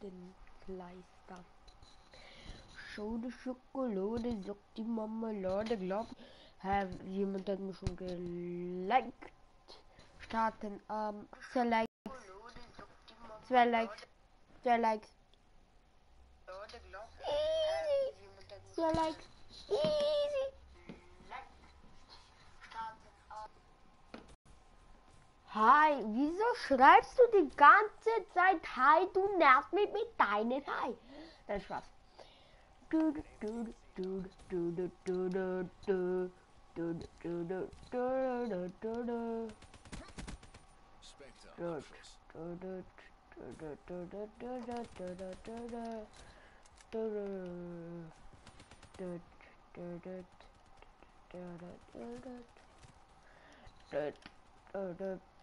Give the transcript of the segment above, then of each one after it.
Kleister. Schode Schokolade, sagt die Marmelade, glaubt. Hä, jemand hat mich schon geliked. Starten, ähm, zwei Likes. Zwei Likes. Zwei Likes. Zwei Likes. Easy. Hi, wieso schreibst du die ganze Zeit Hi, du nervt mich mit deinen Hi? Nein, Spaß. Spectre.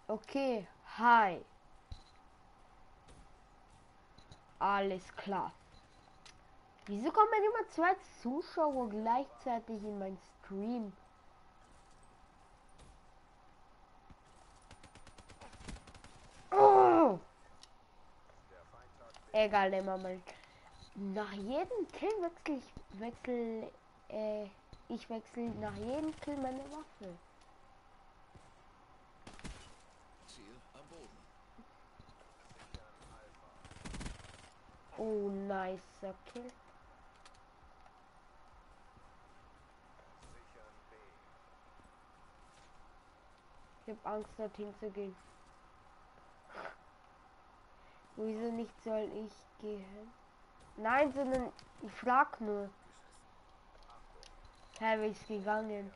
Okay, hi. Alles klar. Wieso kommen immer zwei Zuschauer gleichzeitig in mein Stream? Oh! Egal, immer mal. Nach jedem Kill wechsle ich wechsle äh, ich wechsle nach jedem Kill meine Waffe. Oh, nicer Kill. Ich hab Angst, dorthin zu gehen. Wieso nicht soll ich gehen? Nein, sondern ich frag nur. Hä, ist gegangen?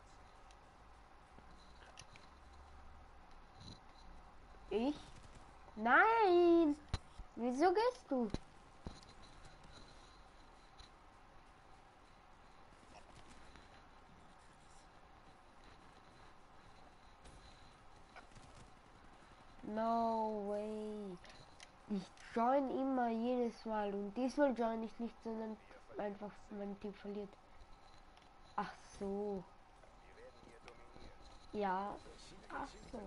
Ich? Nein! Wieso gehst du? No way. Ich join immer jedes Mal und diesmal join ich nicht, sondern einfach mein Team verliert. Ach so. Ja. Ach so.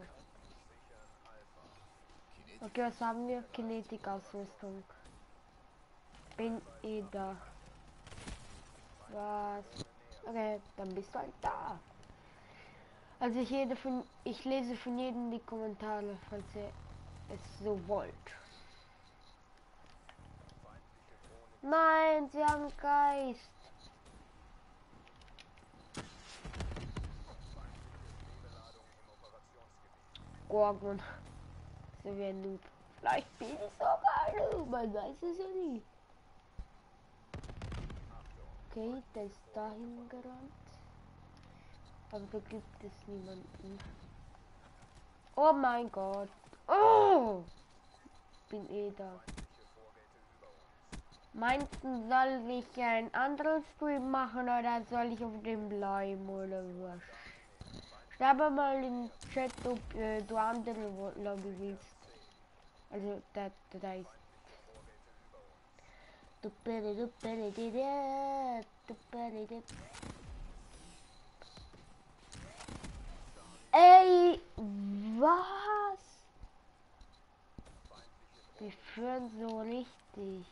Okay, was haben wir? Kinetikausrüstung. Bin eh da. Was? Okay, dann bist du halt da. Also ich jede von ich lese von jedem die Kommentare, falls ihr es so wollt. Nein, sie haben Geist. Gorgon. So wie ein Noob. Vielleicht bin ich sogar ein Noob, man weiß es ja nie. Okay, der ist dahin gerannt. Da gibt es niemanden. Oh mein Gott. Oh! Bin eh da. Meinten, soll ich einen anderen Stream machen oder soll ich auf dem bleiben oder was? Schreibe mal den Chat, ob äh, du andere Lobby willst. Also, da, da, da ist. Duppere, duppere, dide, duppere, dide. Ey, was? Wir führen so richtig.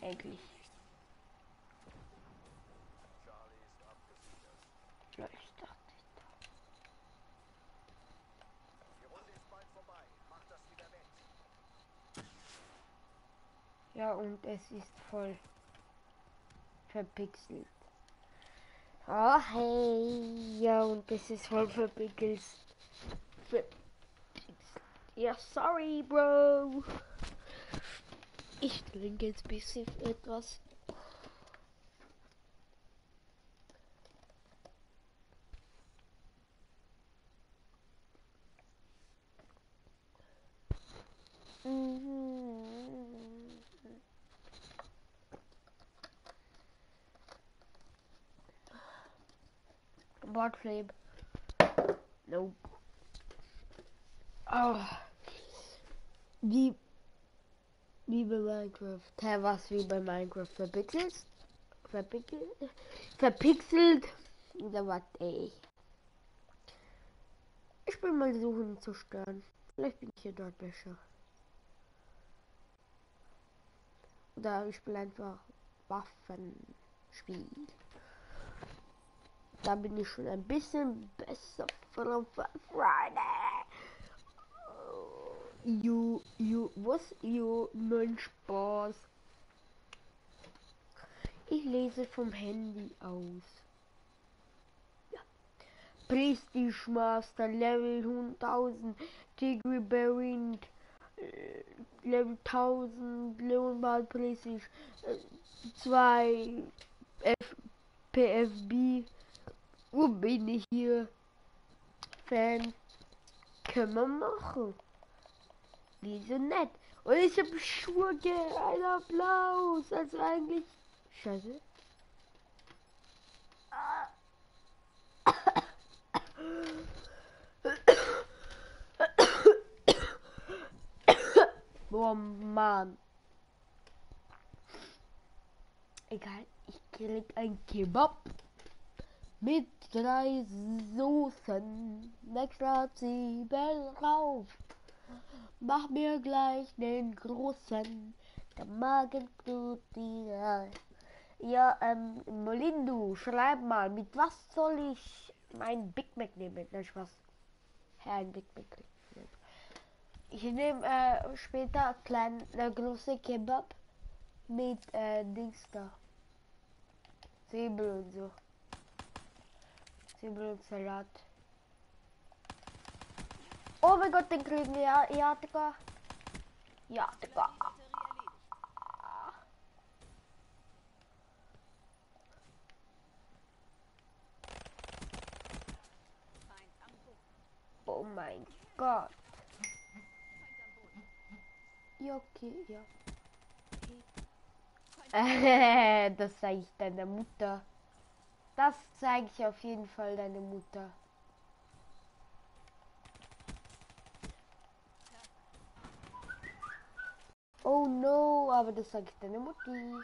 Endlich. Ja, und es ist voll verpixelt. Oh, hey. Ja, und es ist voll. Verpixelt. Ja, sorry, Bro. Ich trinke jetzt ein bisschen etwas. Mhm. Bot flame. Nope. Oh. Wie, wie bei Minecraft. Hä, was wie bei Minecraft? Verpixelt? Verpixelt? Verpixelt? Oder was, ey? Ich will mal suchen zu stören. Vielleicht bin ich hier dort besser. Oder ich spiele einfach Waffenspiel. Da bin ich schon ein bisschen besser von Friday. You, you, was? You, neuen Spaß. Ich lese vom Handy aus. Ja. Prestige Master Level 1000, Tigri Bearing äh, Level 1000, Leonbard Prestige 2 F PFB. Wo bin ich hier? Fan. Können wir machen. Wieso nett? Und ich habe Schuhe, ein Applaus. Also eigentlich. Scheiße. Boah, Mann. Egal, ich krieg ein Kebab mit drei Soßen, extra Zwiebeln rauf. Mach mir gleich den großen, der Magen tut dir. Ja, ähm, Molindu, schreib mal, mit was soll ich mein Big Mac nehmen? Nein, Spaß. Ein Big Mac. Ich nehme äh, später klein, äh, große Kebab mit äh, Dings da. Zwiebel und so. Zwiebel und Salat. Oh mein Gott, den kriegen wir. Ja, ja, Digga. Ja, Digga. Oh mein Gott. Ja, okay, ja. Das zeige ich deiner Mutter. Das zeige ich auf jeden Fall deine Mutter. Oh no, aber das sage ich deine Mutti.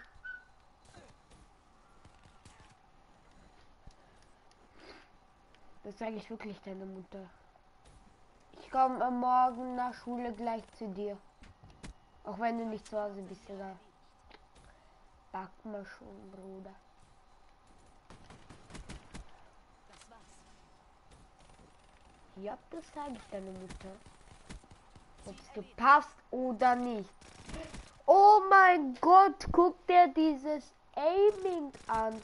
Das sage ich wirklich deine Mutter. Ich komme am Morgen nach Schule gleich zu dir. Auch wenn du nicht zu Hause bist, oder? Back mal schon, Bruder. Ja, das sage ich deine Mutter. Ob es gepasst oder nicht. Oh mein Gott, guck dir dieses Aiming an.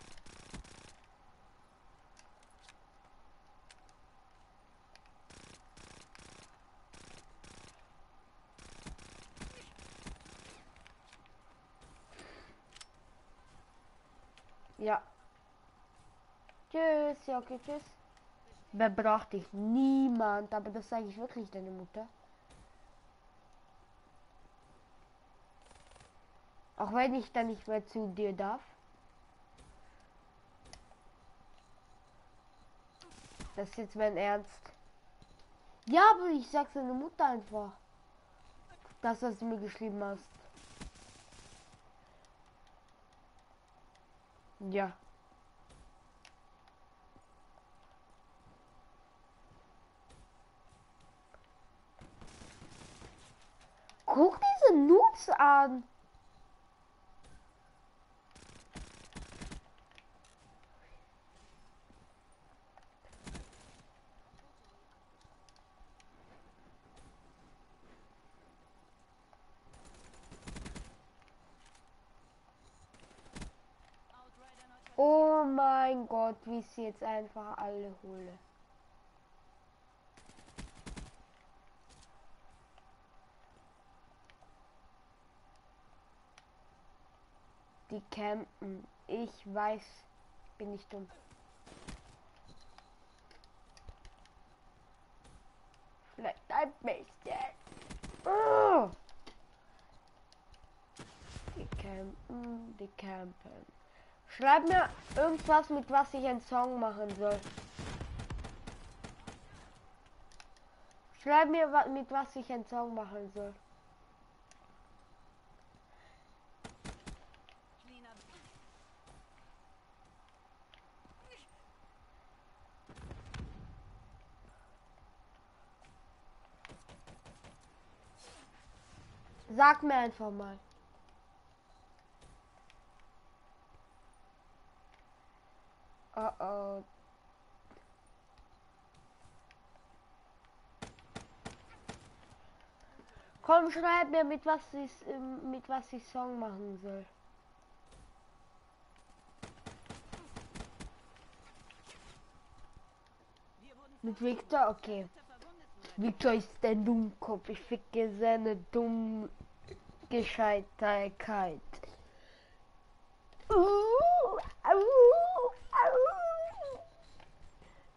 Ja. Tschüss, ja, okay, tschüss. Wer braucht dich? Niemand, aber das sage ich wirklich deine Mutter. Auch wenn ich dann nicht mehr zu dir darf. Das ist jetzt mein Ernst. Ja, aber ich sag's deine Mutter einfach. Das, was du mir geschrieben hast. Ja. An. Oh mein Gott, wie sie jetzt einfach alle hole. Die campen. Ich weiß, bin ich dumm. Vielleicht ein bisschen. Oh! Die campen, die campen. Schreib mir irgendwas, mit was ich einen Song machen soll. Schreib mir, mit was ich einen Song machen soll. Sag mir einfach mal. Oh oh. Komm, schreib mir, mit was ich, ähm, mit was ich Song machen soll. Mit Victor? Okay. Victor ist der Dummkopf. Ich ficke seine dumm Au.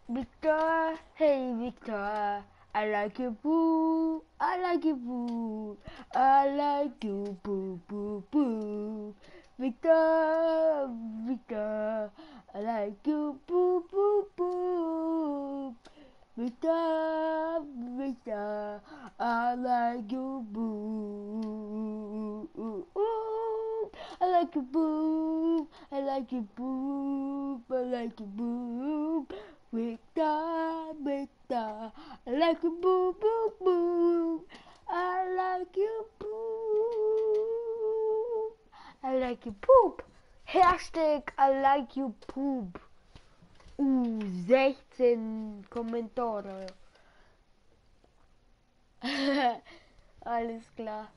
Victor, hey Victor, I like you boo, I like you boo, I like you boo boo boo. Victor, Victor, I like you boo boo boo. Victor, Victor, I like you boo. I like you boo, I like you boo, I like you boo. Victor, Victor, I like you boo boo boo. I like you boo. I like you poop. Hashtag I like you poop. Uh, 16 Kommentare. Alles klar.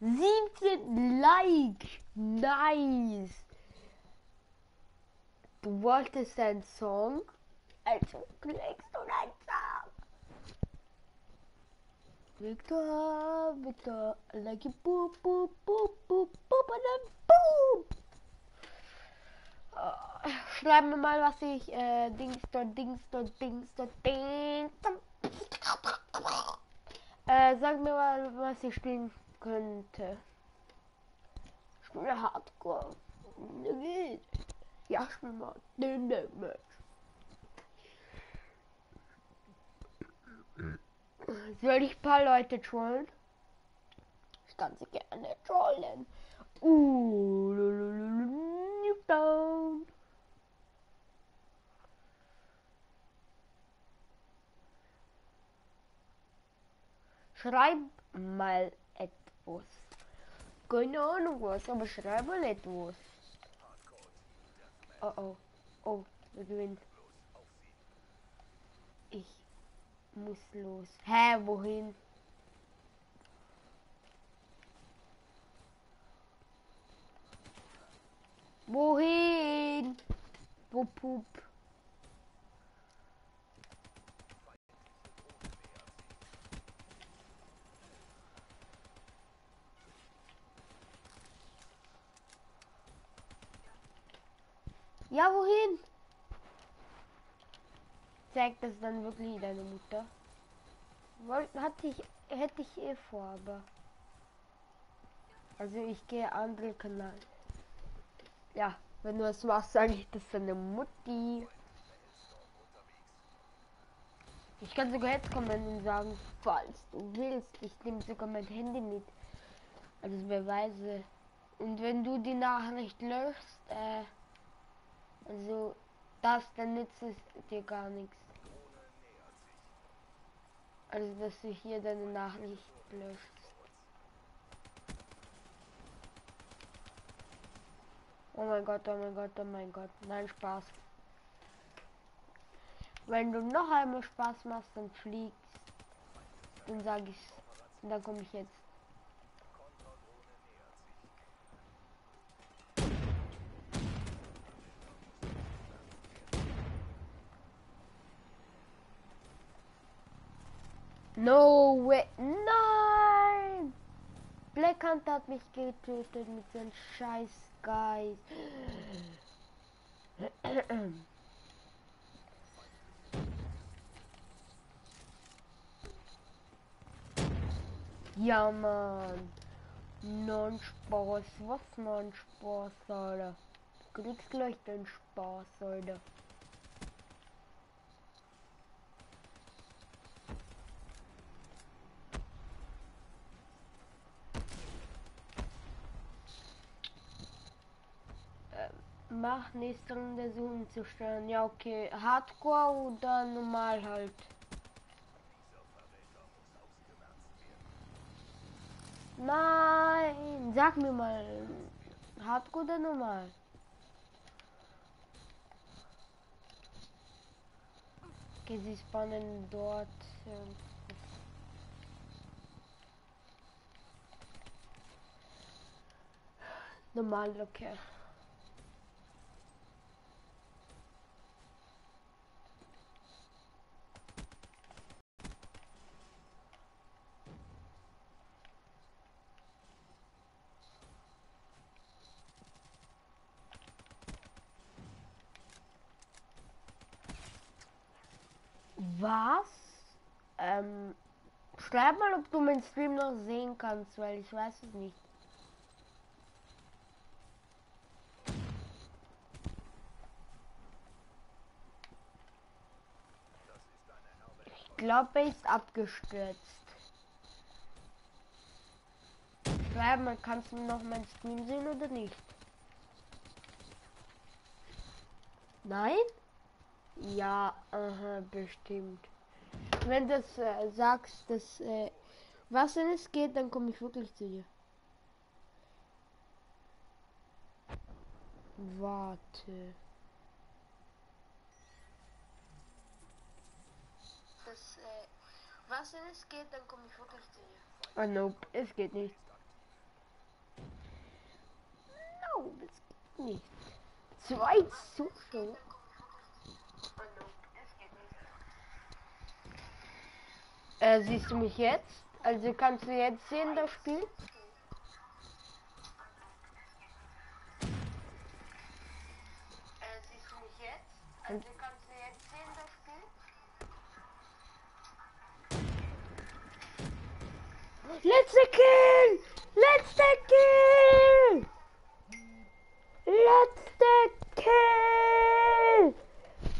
17 Like. Nice. Du wolltest einen Song? Also klickst du einen Song. Victor, Victor, like you boop, boop, boop, boop, boop, and then boop. Äh, Schreib mir mal, was ich, äh, Dings dort, Dings dort, Dings dort, Dings. Äh, sag mir mal, was ich spielen könnte. Spiele Hardcore. Ja, spiel mal. Ne, ne. Soll ich paar Leute trollen? Ich kann sie gerne trollen. Uh, lulululu, down. Schreib mal etwas. Keine Ahnung was, aber schreib mal etwas. Oh oh. Oh, wir gewinnen. Ich muss los. Hä, wohin? Wohin? Wo Pup? Ja, wohin? Zeigt das dann wirklich deine Mutter? Wollt, hatte ich, hätte ich eh vor, aber. Also ich gehe andere Kanal. Ja, wenn du es machst, sage ich das deine Mutti. Ich kann sogar jetzt kommen und sagen, falls du willst, ich nehme sogar mein Handy mit. Also Beweise. Und wenn du die Nachricht löschst, äh, also das, dann nützt es dir gar nichts. Also dass du hier deine Nachricht löscht. Oh mein Gott, oh mein Gott, oh mein Gott. Nein, Spaß. Wenn du noch einmal Spaß machst, dann fliegst. Dann sag ich's. Und dann komme ich jetzt. No way. Nein! Black Hunter hat mich getötet mit seinem scheiß Geist. Ja, Mann. Non-Spaß. Was Non-Spaß, Alter? Du kriegst gleich den Spaß, Alter. Ähm, Mach nächste Runde Zoom zu stellen. Ja, okay. Hardcore oder normal halt? Nein, sag mir mal, Hardcore oder normal? Okay, sie spawnen dort. Normal, okay. Was? Ähm, schreib mal, ob du meinen Stream noch sehen kannst, weil ich weiß es nicht. Ich glaube, er ist abgestürzt. Schreib mal, kannst du noch meinen Stream sehen oder nicht? Nein? Ja, aha, bestimmt. Wenn du das äh, sagst, dass äh, was wenn es geht, dann komme ich wirklich zu dir. Warte. Das, äh, was wenn es geht, dann komme ich wirklich zu dir. Ah, nope, es geht nicht. No, es geht nicht. Zwei Zuschauer. Äh, siehst du mich jetzt? Also kannst du jetzt sehen, das Spiel? Also kannst du jetzt sehen, das Spiel? Letzter Kill! Letzter Kill! Letzter Kill!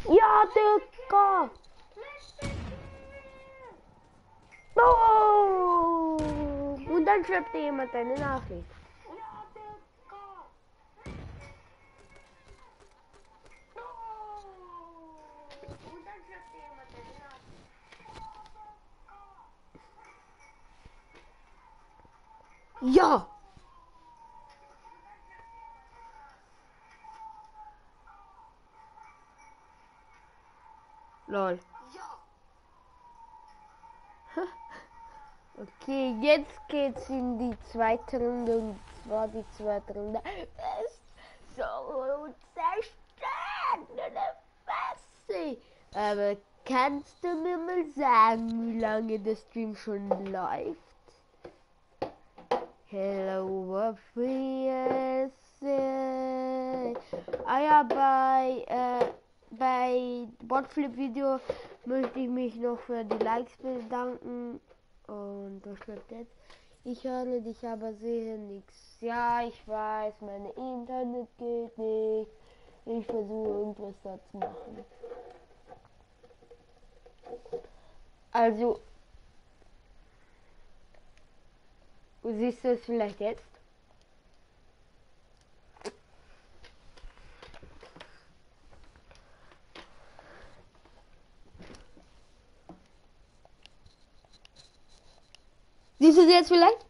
Ja, Digga! Oh! Und dann schreibt dir jemand eine Lol. Okay, jetzt geht's in die zweite Runde und zwar die zweite Runde ist so zerstört Fresse. Aber kannst du mir mal sagen, wie lange der Stream schon läuft? Hello, it? Ah ja, bei, äh, bei Botflip Video möchte ich mich noch für die Likes bedanken. Und was schreibt jetzt? Ich höre dich, aber sehe nichts. Ja, ich weiß, mein Internet geht nicht. Ich versuche irgendwas da zu machen. Also, siehst du es vielleicht jetzt? Du sie jetzt vielleicht?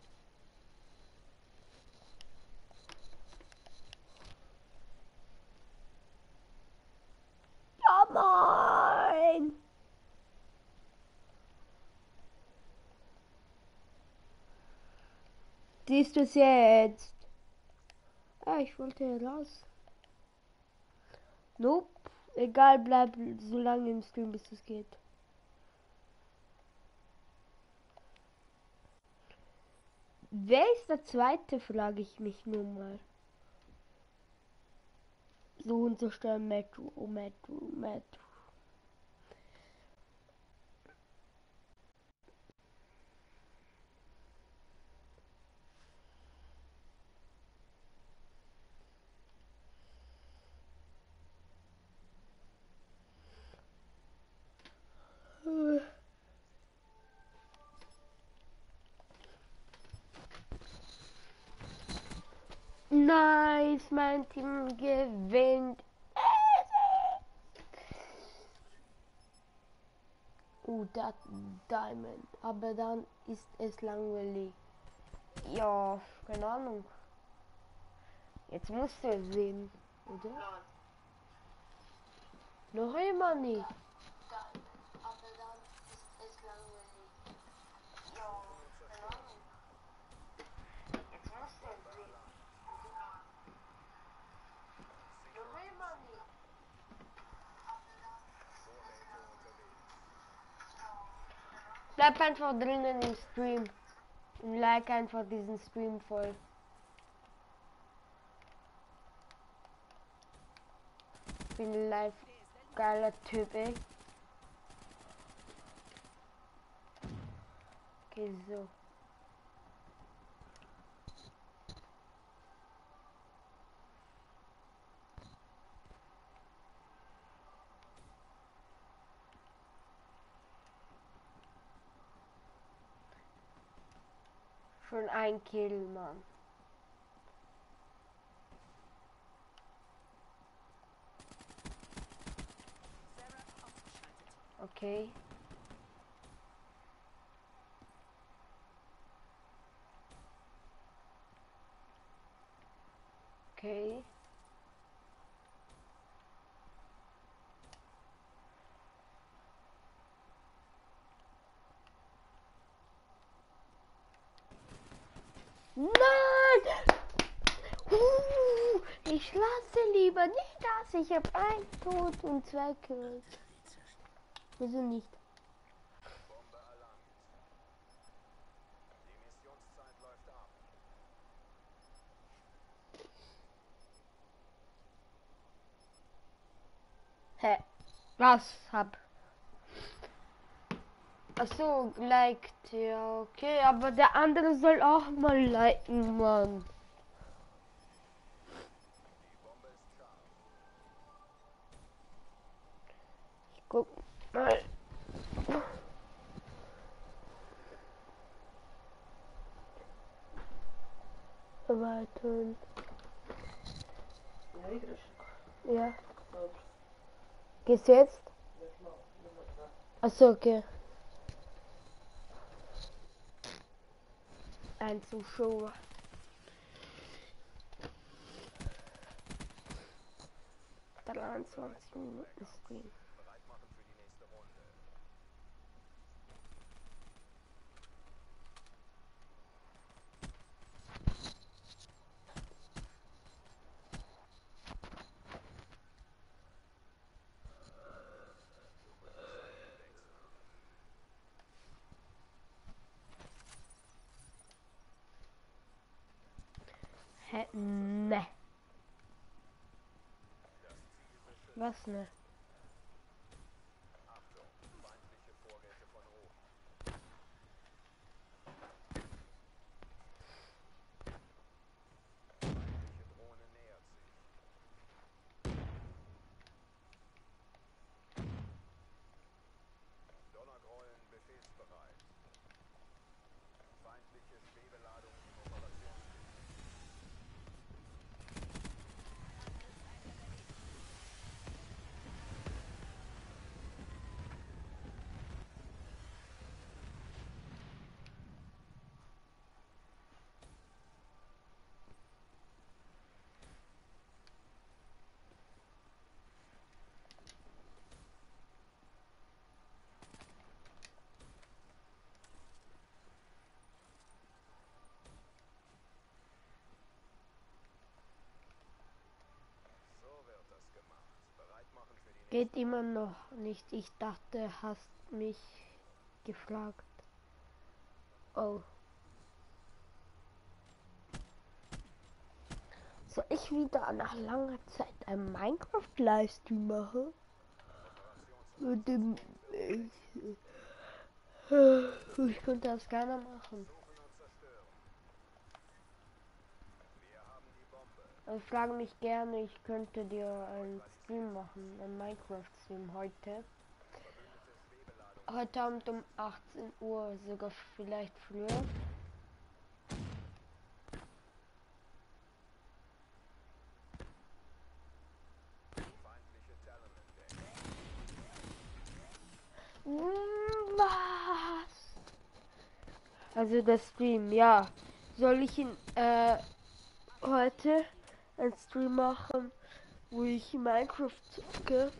Ja, moin! Siehst du es jetzt? Ah, ich wollte raus. Nope. Egal, bleib so lange im Stream, bis es geht. Wer ist der zweite, frage ich mich nur mal. So und so steuern Metro, oh Metro, Metro. Nice, mein Team gewinnt. Oh, das Diamond. Aber dann ist es langweilig. Ja, keine Ahnung. Jetzt musst du es sehen, oder? Noch immer nicht. Geil. Aber dann ist es langweilig. Ja, keine Ahnung. Jetzt musst du es sehen. Noch immer nicht. Bleib einfach drinnen im Stream. Und like einfach diesen Stream voll. Ich bin live geiler Typ, ey. Okay, so. Schon ein Kill, Mann. Okay. Okay. Lieber nicht das. Ich habe ein Tod und zwei Kills. Wieso nicht? Hä? Was hab? Achso, liked, ja, okay, aber der andere soll auch mal liken, Mann. Die Bombe ist scharf. Ich guck mal. Erweitern. Ja. Gehst du jetzt? Achso, okay. Ein Zuschauer. Dreiundzwanzig Minuten Stream. Ne. Was ne? Geht immer noch nicht. Ich dachte, hast mich gefragt. Oh. Soll ich wieder nach langer Zeit ein Minecraft-Livestream machen? Mit dem. Ich, ich könnte das gerne machen. Suchen und zerstören. Wir haben die Ich frage mich gerne, ich könnte dir einen Stream machen, einen Minecraft-Stream heute. Heute Abend um 18 Uhr, sogar vielleicht früher. Mm, Was? Also der Stream, ja. Soll ich ihn äh, heute ein Stream machen, wo ich Minecraft zocke?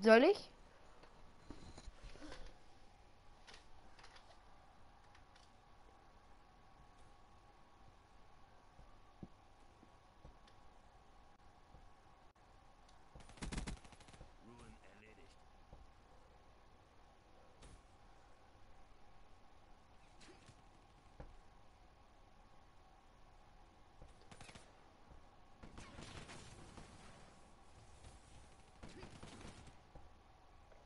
Soll ich? Ruin erledigt.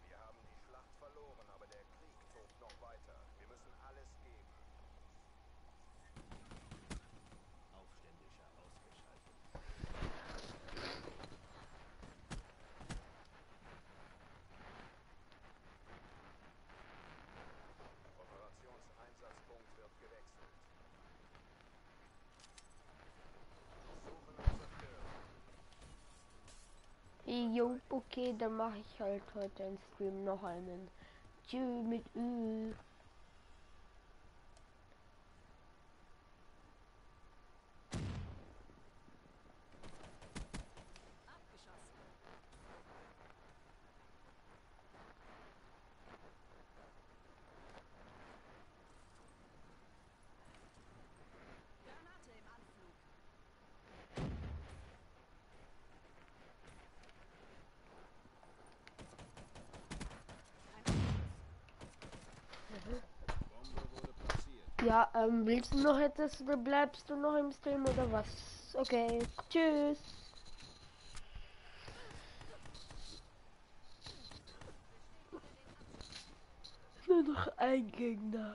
Wir haben die Schlacht verloren, aber der Krieg tobt noch weiter. Wir müssen alles geben. Aufständischer ausgeschaltet. Operationseinsatzpunkt wird gewechselt. Suchen und zerstören. Jo, okay, dann mache ich halt heute einen Stream noch einen. Tschüss mit Ü. Ja, ähm, willst du noch etwas oder bleibst du noch im Stream oder was? Okay, tschüss. Nur noch ein Gegner.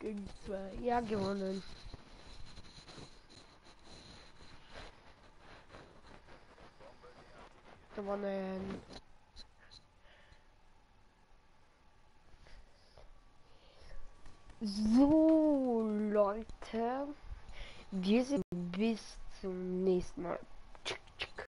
Gegen zwei. Ja, gewonnen. Gewonnen. So, Leute. Wir sind bis zum nächsten Mal.